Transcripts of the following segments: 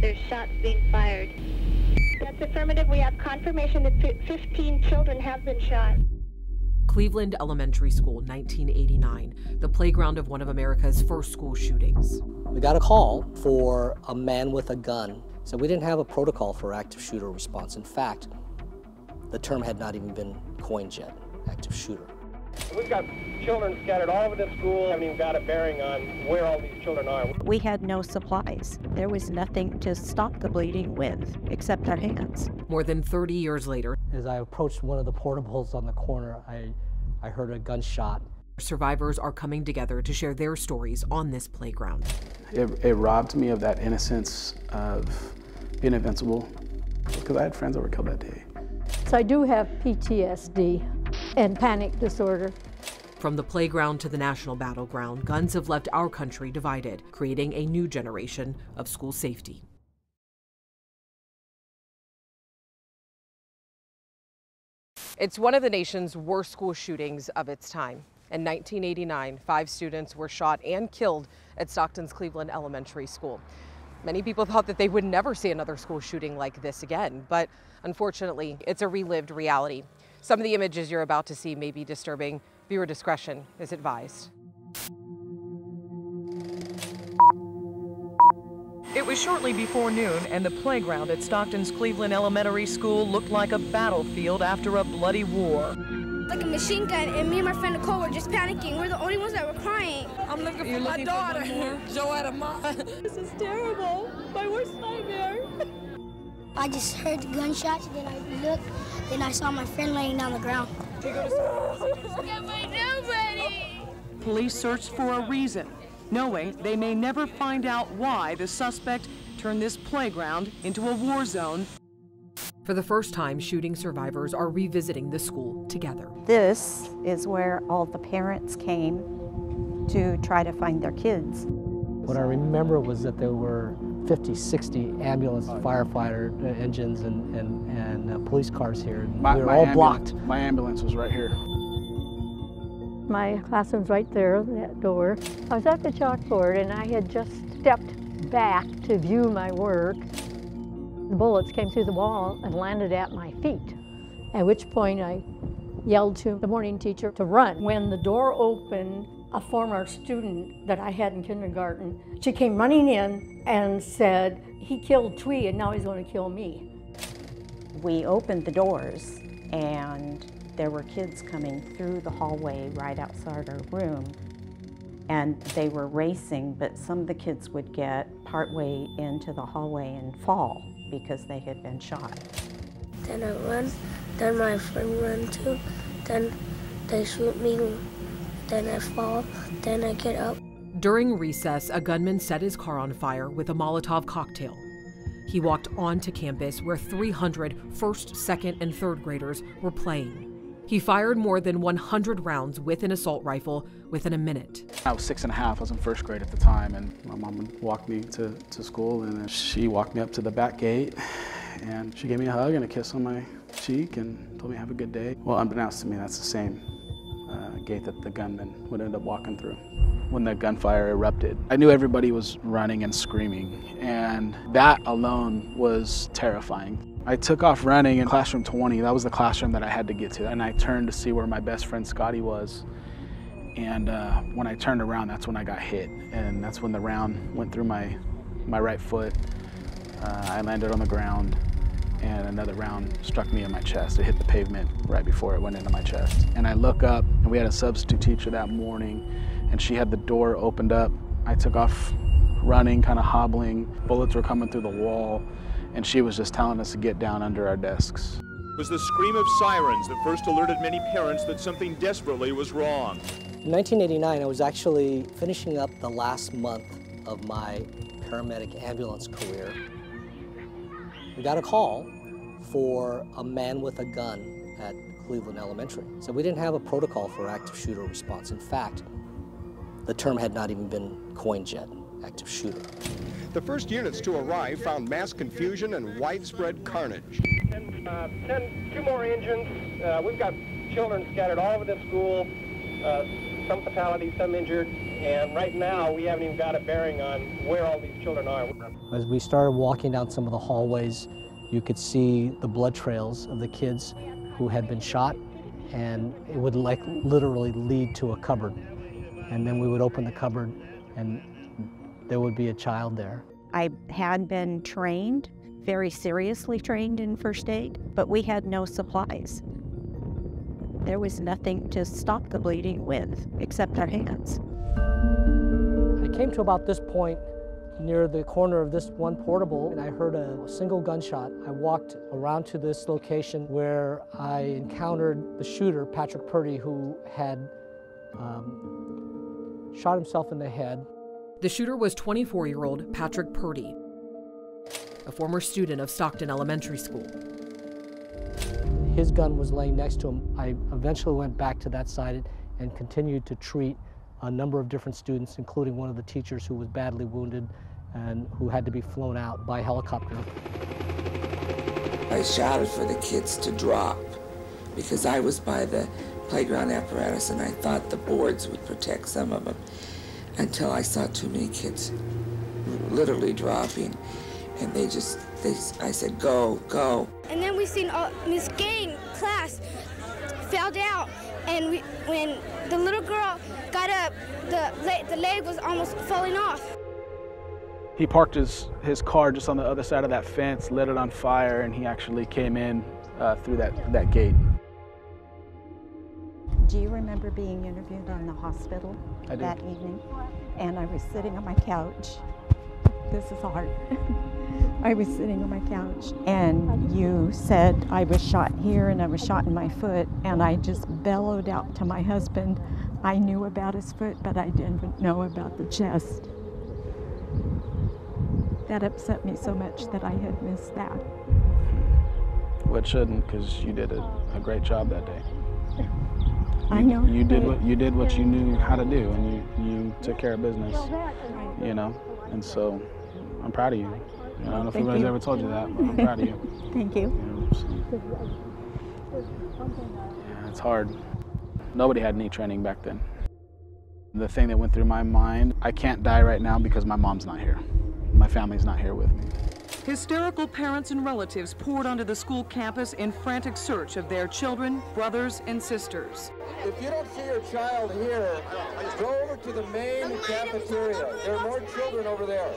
There's shots being fired. That's affirmative. We have confirmation that 15 children have been shot. Cleveland Elementary School, 1989, the playground of one of America's first school shootings. We got a call for a man with a gun. So we didn't have a protocol for active shooter response. In fact, the term had not even been coined yet, active shooter. We've got children scattered all over the school. I haven't even got a bearing on where all these children are. We had no supplies. There was nothing to stop the bleeding with except our hands. More than 30 years later, as I approached one of the portables on the corner, I, I heard a gunshot. Survivors are coming together to share their stories on this playground. It, it robbed me of that innocence of being invincible because I had friends that were killed that day. So I do have PTSD and panic disorder. From the playground to the national battleground, guns have left our country divided, creating a new generation of school safety. It's one of the nation's worst school shootings of its time. In 1989, five students were shot and killed at Stockton's Cleveland Elementary School. Many people thought that they would never see another school shooting like this again, but unfortunately, it's a relived reality. Some of the images you're about to see may be disturbing. Viewer discretion is advised. It was shortly before noon, and the playground at Stockton's Cleveland Elementary School looked like a battlefield after a bloody war like a machine gun, and me and my friend Nicole were just panicking. We're the only ones that were crying. I'm looking You're for looking my daughter, Joetta Ma. This is terrible. My worst nightmare. I just heard the gunshots, then I looked, then I saw my friend laying down the ground. Police searched for a reason, knowing they may never find out why the suspect turned this playground into a war zone for the first time, shooting survivors are revisiting the school together. This is where all the parents came to try to find their kids. What I remember was that there were 50, 60 ambulance firefighter uh, engines and, and, and uh, police cars here. My, we were all blocked. My ambulance was right here. My classroom's right there, that door. I was at the chalkboard and I had just stepped back to view my work the bullets came through the wall and landed at my feet, at which point I yelled to the morning teacher to run. When the door opened, a former student that I had in kindergarten, she came running in and said, he killed Twee and now he's going to kill me. We opened the doors and there were kids coming through the hallway right outside our room and they were racing, but some of the kids would get partway into the hallway and fall because they had been shot. Then I run, then my friend run too, then they shoot me, then I fall, then I get up. During recess, a gunman set his car on fire with a Molotov cocktail. He walked onto campus where 300 first, second, and third graders were playing. He fired more than 100 rounds with an assault rifle within a minute. I was six and a half. I was in first grade at the time, and my mom walked me to, to school, and she walked me up to the back gate, and she gave me a hug and a kiss on my cheek and told me have a good day. Well, unbeknownst to me, that's the same gate that the gunman would end up walking through when the gunfire erupted. I knew everybody was running and screaming, and that alone was terrifying. I took off running in classroom 20. That was the classroom that I had to get to. And I turned to see where my best friend Scotty was. And uh, when I turned around, that's when I got hit. And that's when the round went through my, my right foot. Uh, I landed on the ground and another round struck me in my chest. It hit the pavement right before it went into my chest. And I look up, and we had a substitute teacher that morning, and she had the door opened up. I took off running, kind of hobbling. Bullets were coming through the wall and she was just telling us to get down under our desks. It was the scream of sirens that first alerted many parents that something desperately was wrong. In 1989, I was actually finishing up the last month of my paramedic ambulance career. We got a call for a man with a gun at Cleveland Elementary. So we didn't have a protocol for active shooter response. In fact, the term had not even been coined yet, active shooter. The first units to arrive found mass confusion and widespread carnage. And, uh, ten, two more engines. Uh, we've got children scattered all over the school. Uh, some fatalities, some injured, and right now we haven't even got a bearing on where all these children are. As we started walking down some of the hallways, you could see the blood trails of the kids who had been shot, and it would like literally lead to a cupboard. And then we would open the cupboard, and there would be a child there. I had been trained, very seriously trained in first aid, but we had no supplies. There was nothing to stop the bleeding with except our hands. I came to about this point near the corner of this one portable and I heard a single gunshot. I walked around to this location where I encountered the shooter, Patrick Purdy, who had um, shot himself in the head. The shooter was 24 year old Patrick Purdy, a former student of Stockton Elementary School. His gun was laying next to him. I eventually went back to that side and continued to treat a number of different students, including one of the teachers who was badly wounded and who had to be flown out by helicopter. I shouted for the kids to drop because I was by the playground apparatus and I thought the boards would protect some of them until I saw too many kids literally dropping and they just they I said go go and then we seen all, Miss Gang class fell down, and we, when the little girl got up, the the leg was almost falling off. He parked his, his car just on the other side of that fence, lit it on fire, and he actually came in uh, through that, that gate. Do you remember being interviewed on the hospital that evening? And I was sitting on my couch. This is hard. I was sitting on my couch and you said I was shot here and I was shot in my foot and I just bellowed out to my husband. I knew about his foot, but I didn't know about the chest. That upset me so much that I had missed that. Well, it shouldn't, because you did a, a, great job that day. I know. You did what you did what you knew how to do, and you you took care of business. You know, and so I'm proud of you. You know, I don't know if anybody's ever told you that, but I'm proud of you. Thank you. you know, so. yeah, it's hard. Nobody had knee training back then. The thing that went through my mind, I can't die right now because my mom's not here. My family's not here with me. Hysterical parents and relatives poured onto the school campus in frantic search of their children, brothers, and sisters. If you don't see your child here, go over to the main cafeteria. There are more children over there.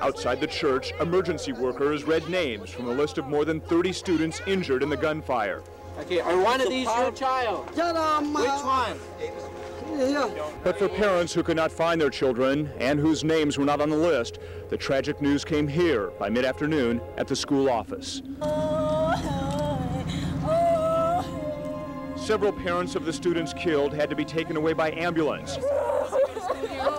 Outside the church, emergency workers read names from a list of more than 30 students injured in the gunfire. Okay, are one of these your child? Which one? But for parents who could not find their children and whose names were not on the list, the tragic news came here by mid-afternoon at the school office. Several parents of the students killed had to be taken away by ambulance.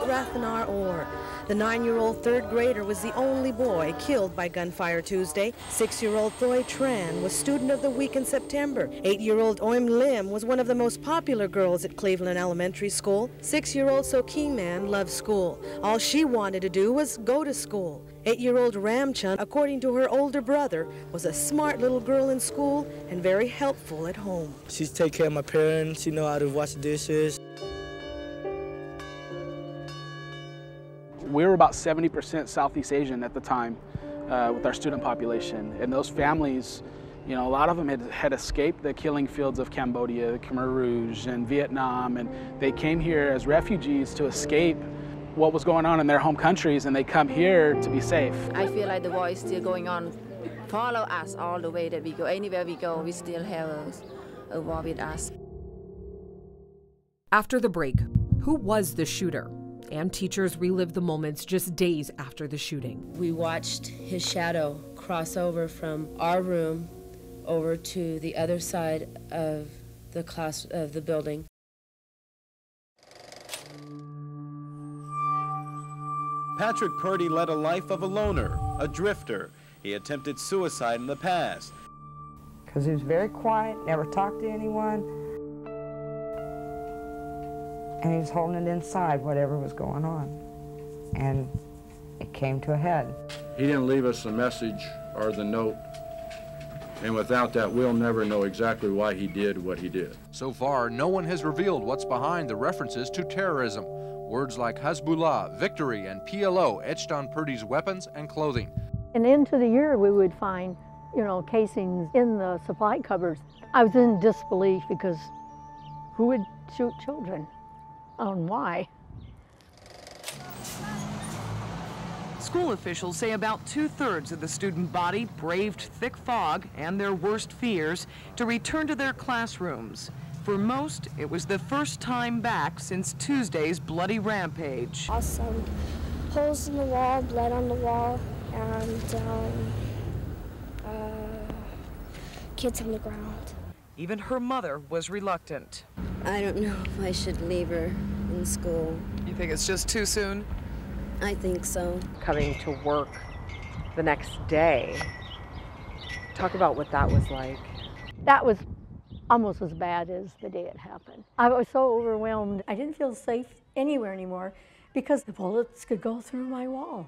Rathanar Or the nine-year-old third grader was the only boy killed by gunfire Tuesday. Six-year-old Thuy Tran was student of the week in September. Eight-year-old Oeun Lim was one of the most popular girls at Cleveland Elementary School. Six-year-old So King Man loved school. All she wanted to do was go to school. Eight-year-old Ram Chun, according to her older brother, was a smart little girl in school and very helpful at home. She's take care of my parents, you know how to wash dishes. We were about 70% Southeast Asian at the time uh, with our student population. And those families, you know, a lot of them had, had escaped the killing fields of Cambodia, the Khmer Rouge, and Vietnam, and they came here as refugees to escape what was going on in their home countries, and they come here to be safe. I feel like the war is still going on. Follow us all the way that we go. Anywhere we go, we still have a, a war with us. After the break, who was the shooter? And teachers relived the moments just days after the shooting. We watched his shadow cross over from our room over to the other side of the class of the building. Patrick Purdy led a life of a loner, a drifter. He attempted suicide in the past. Because he was very quiet, never talked to anyone, and he was holding it inside, whatever was going on. And it came to a head. He didn't leave us a message or the note And without that, we'll never know exactly why he did what he did. So far, no one has revealed what's behind the references to terrorism. Words like Hezbollah, victory, and PLO etched on Purdy's weapons and clothing. And into the year, we would find, you know, casings in the supply cupboards. I was in disbelief because who would shoot children? And why? School officials say about two-thirds of the student body braved thick fog and their worst fears to return to their classrooms. For most, it was the first time back since Tuesday's bloody rampage. Awesome. Holes in the wall, blood on the wall, and um, uh, kids on the ground. Even her mother was reluctant. I don't know if I should leave her in school. You think it's just too soon? I think so. Coming to work the next day. Talk about what that was like. That was almost as bad as the day it happened. I was so overwhelmed. I didn't feel safe anywhere anymore because the bullets could go through my wall.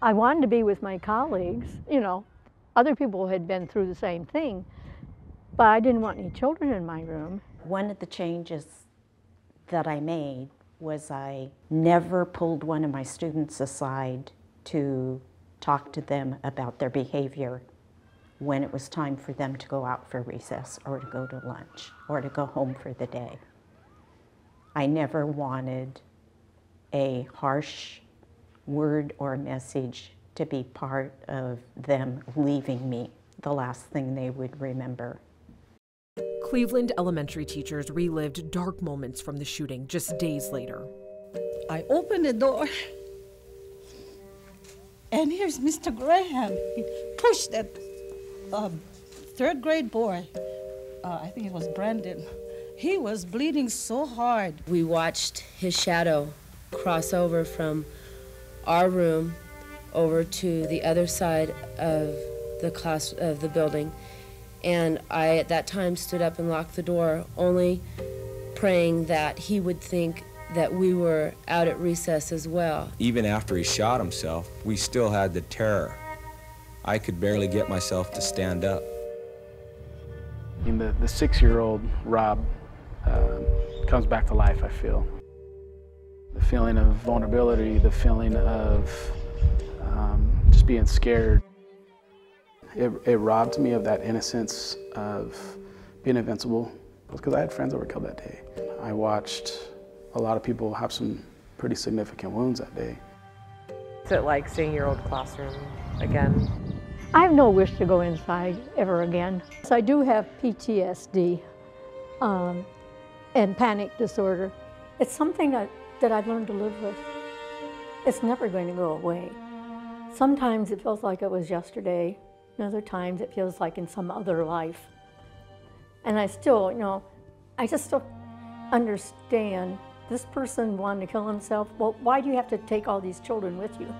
I wanted to be with my colleagues, you know, other people had been through the same thing, but I didn't want any children in my room. One of the changes that I made was I never pulled one of my students aside to talk to them about their behavior when it was time for them to go out for recess or to go to lunch or to go home for the day. I never wanted a harsh word or message to be part of them leaving me, the last thing they would remember. Cleveland elementary teachers relived dark moments from the shooting just days later. I opened the door, and here's Mr. Graham. He pushed that um, third grade boy. Uh, I think it was Brandon. He was bleeding so hard. We watched his shadow cross over from our room over to the other side of the class of the building and I, at that time, stood up and locked the door, only praying that he would think that we were out at recess as well. Even after he shot himself, we still had the terror. I could barely get myself to stand up. I mean, the, the six-year-old Rob uh, comes back to life, I feel. The feeling of vulnerability, the feeling of um, just being scared. It, it robbed me of that innocence of being invincible because I had friends that were killed that day. I watched a lot of people have some pretty significant wounds that day. Is it like seeing your old classroom again? I have no wish to go inside ever again. So I do have PTSD um, and panic disorder. It's something that, that I've learned to live with. It's never going to go away. Sometimes it feels like it was yesterday, and other times it feels like in some other life. And I still, you know, I just don't understand. This person wanted to kill himself. Well, why do you have to take all these children with you?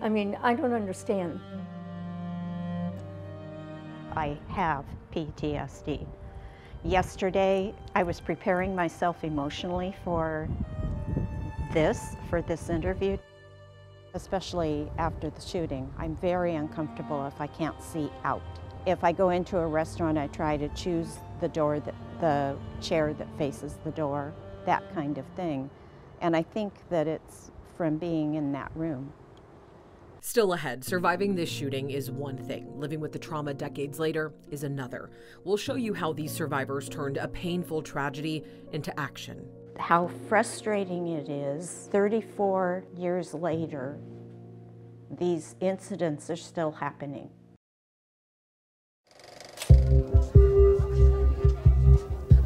I mean, I don't understand. I have PTSD. Yesterday, I was preparing myself emotionally for this, for this interview, especially after the shooting. I'm very uncomfortable if I can't see out. If I go into a restaurant, I try to choose the door, that, the chair that faces the door, that kind of thing. And I think that it's from being in that room. Still ahead, surviving this shooting is one thing. Living with the trauma decades later is another. We'll show you how these survivors turned a painful tragedy into action. How frustrating it is, 34 years later, these incidents are still happening.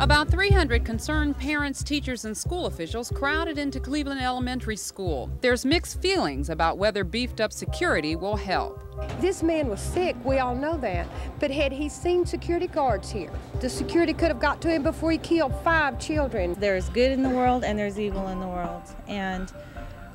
About 300 concerned parents, teachers, and school officials crowded into Cleveland Elementary School. There's mixed feelings about whether beefed up security will help. This man was sick, we all know that. But had he seen security guards here, the security could have got to him before he killed five children. There's good in the world and there's evil in the world. And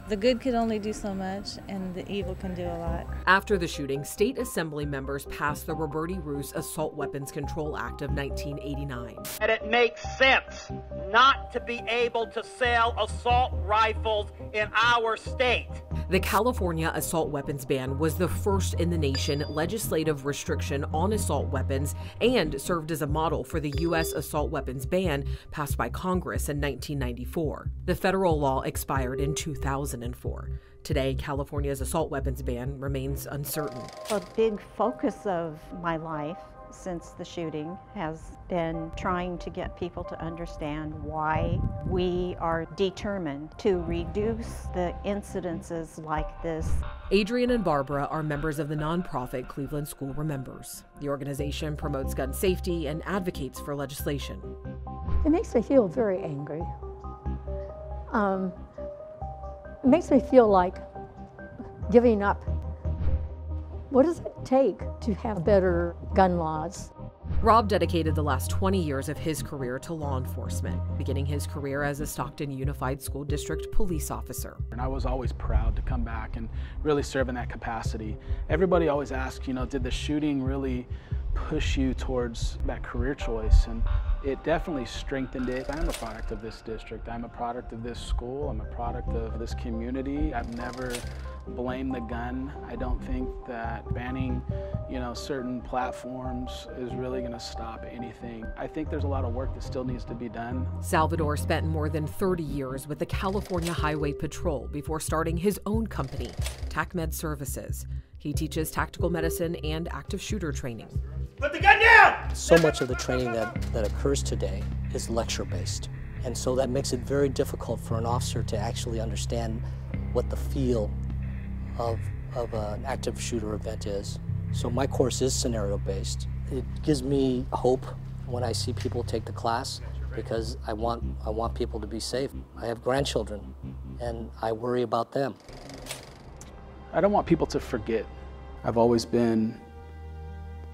the good could only do so much, and the evil can do a lot. After the shooting, state assembly members passed the Roberti Roos Assault Weapons Control Act of 1989. And it makes sense not to be able to sell assault rifles in our state. The California assault weapons ban was the first in the nation legislative restriction on assault weapons and served as a model for the U.S. assault weapons ban passed by Congress in 1994. The federal law expired in 2004. Today, California's assault weapons ban remains uncertain. A big focus of my life since the shooting has been trying to get people to understand why we are determined to reduce the incidences like this. Adrienne and Barbara are members of the nonprofit Cleveland School Remembers. The organization promotes gun safety and advocates for legislation. It makes me feel very angry. Um, it makes me feel like giving up. What does it take to have better gun laws? Rob dedicated the last 20 years of his career to law enforcement, beginning his career as a Stockton Unified School District police officer. And I was always proud to come back and really serve in that capacity. Everybody always asks, you know, did the shooting really push you towards that career choice? And it definitely strengthened it. I'm a product of this district. I'm a product of this school. I'm a product of this community. I've never blamed the gun. I don't think that banning, you know, certain platforms is really going to stop anything. I think there's a lot of work that still needs to be done. Salvador spent more than 30 years with the California Highway Patrol before starting his own company, TacMed Services. He teaches tactical medicine and active shooter training. Put the gun down! So much of the training that, that occurs today is lecture based. And so that makes it very difficult for an officer to actually understand what the feel of, of an active shooter event is. So my course is scenario based. It gives me hope when I see people take the class because I want, I want people to be safe. I have grandchildren and I worry about them. I don't want people to forget. I've always been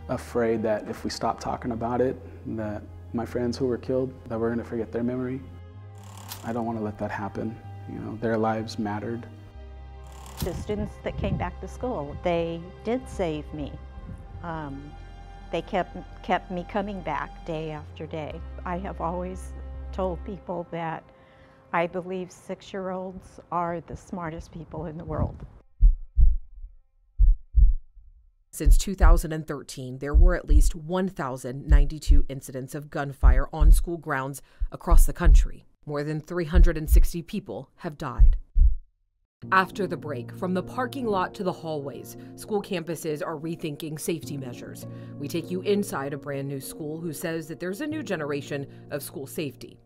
afraid that if we stop talking about it, that my friends who were killed, that we're going to forget their memory. I don't want to let that happen. You know, their lives mattered. The students that came back to school, they did save me. Um, they kept, kept me coming back day after day. I have always told people that I believe six-year-olds are the smartest people in the world. Since 2013, there were at least 1,092 incidents of gunfire on school grounds across the country. More than 360 people have died. After the break, from the parking lot to the hallways, school campuses are rethinking safety measures. We take you inside a brand new school who says that there's a new generation of school safety.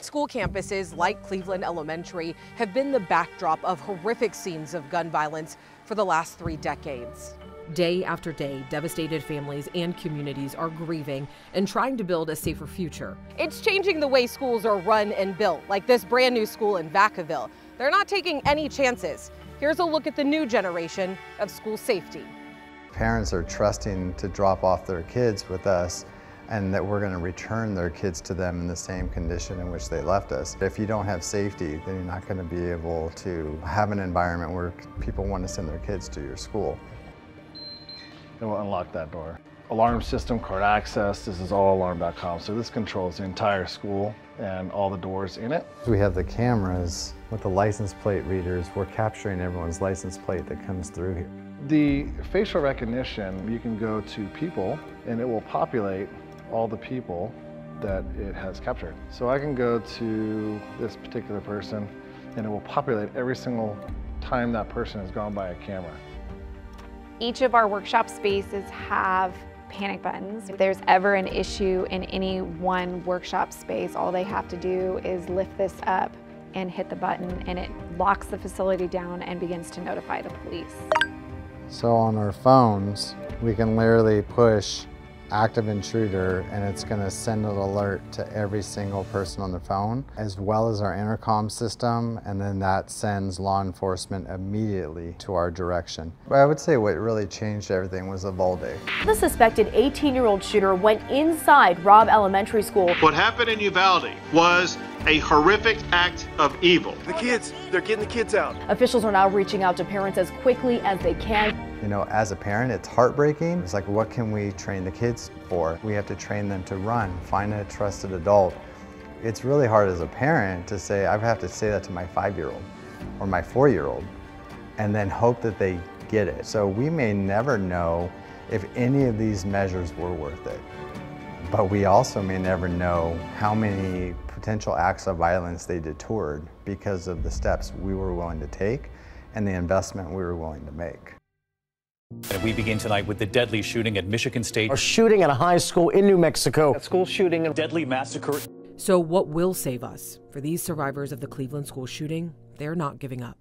School campuses like Cleveland Elementary have been the backdrop of horrific scenes of gun violence for the last three decades. Day after day, devastated families and communities are grieving and trying to build a safer future. It's changing the way schools are run and built, like this brand new school in Vacaville. They're not taking any chances. Here's a look at the new generation of school safety. Parents are trusting to drop off their kids with us and that we're going to return their kids to them in the same condition in which they left us. If you don't have safety, then you're not going to be able to have an environment where people want to send their kids to your school. It will unlock that door. Alarm system, card access, this is all alarm.com. So this controls the entire school and all the doors in it. We have the cameras with the license plate readers. We're capturing everyone's license plate that comes through here. The facial recognition, you can go to people and it will populate all the people that it has captured. So I can go to this particular person and it will populate every single time that person has gone by a camera. Each of our workshop spaces have panic buttons. If there's ever an issue in any one workshop space, all they have to do is lift this up and hit the button and it locks the facility down and begins to notify the police. So on our phones, we can literally push active intruder and it's going to send an alert to every single person on the phone as well as our intercom system and then that sends law enforcement immediately to our direction. But I would say what really changed everything was Uvalde. The suspected 18-year-old shooter went inside Robb Elementary School. What happened in Uvalde was a horrific act of evil. The kids, they're getting the kids out. Officials are now reaching out to parents as quickly as they can. You know, as a parent, it's heartbreaking. It's like, what can we train the kids for? We have to train them to run, find a trusted adult It's really hard as a parent to say, I have to say that to my five-year-old or my four-year-old and then hope that they get it. So we may never know if any of these measures were worth it. But we also may never know how many potential acts of violence they detoured because of the steps we were willing to take and the investment we were willing to make. And we begin tonight with the deadly shooting at Michigan State. A shooting at a high school in New Mexico. A school shooting and deadly massacre. So, what will save us? For these survivors of the Cleveland school shooting, they're not giving up.